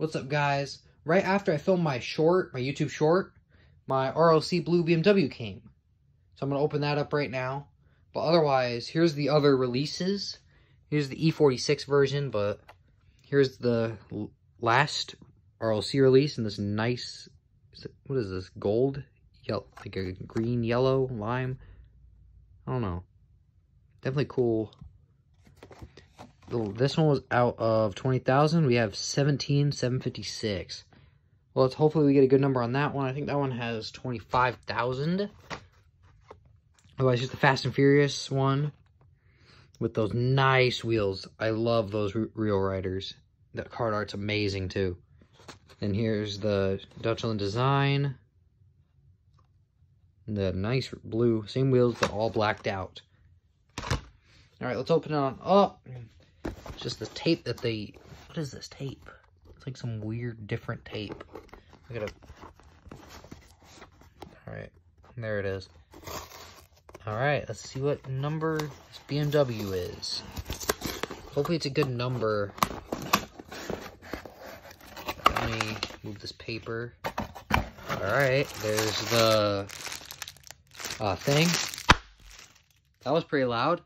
What's up, guys? Right after I filmed my short, my YouTube short, my RLC Blue BMW came. So I'm going to open that up right now. But otherwise, here's the other releases. Here's the E46 version, but here's the last RLC release in this nice, what is this, gold? Yellow, like a green, yellow, lime? I don't know. Definitely cool this one was out of 20,000. We have 17,756. Well, let's hopefully we get a good number on that one. I think that one has 25,000. Otherwise, just the Fast and Furious one with those nice wheels. I love those real riders. That card art's amazing, too. And here's the Deutschland design. The nice blue, same wheels, but all blacked out. All right, let's open it on. It's just the tape that they... What is this tape? It's like some weird, different tape. I gotta... Alright, there it is. Alright, let's see what number this BMW is. Hopefully it's a good number. Let me move this paper. Alright, there's the uh, thing. That was pretty loud.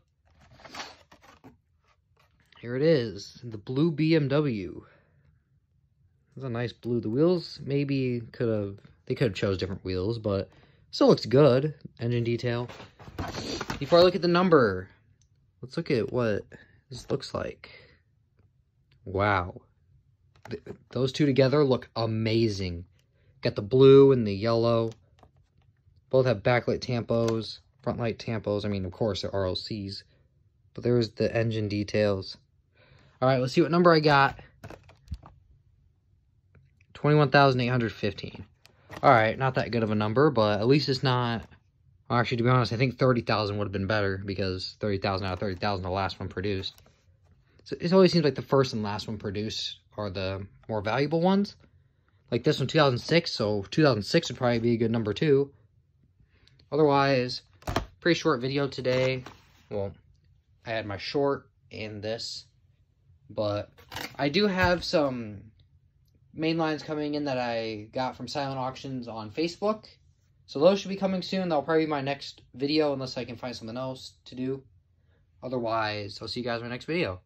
Here it is, the blue BMW. It's a nice blue. The wheels maybe could have, they could have chose different wheels, but still looks good. Engine detail. Before I look at the number, let's look at what this looks like. Wow. Th those two together look amazing. Got the blue and the yellow. Both have backlight tampos, front light tampos. I mean, of course, they're RLCs. But there's the engine details. All right, let's see what number I got. 21,815. All right, not that good of a number, but at least it's not... Actually, to be honest, I think 30,000 would have been better because 30,000 out of 30,000 the last one produced. So it always seems like the first and last one produced are the more valuable ones. Like this one, 2006, so 2006 would probably be a good number too. Otherwise, pretty short video today. Well, I had my short and this. But I do have some main lines coming in that I got from silent auctions on Facebook. So those should be coming soon. That'll probably be my next video unless I can find something else to do. Otherwise, I'll see you guys in my next video.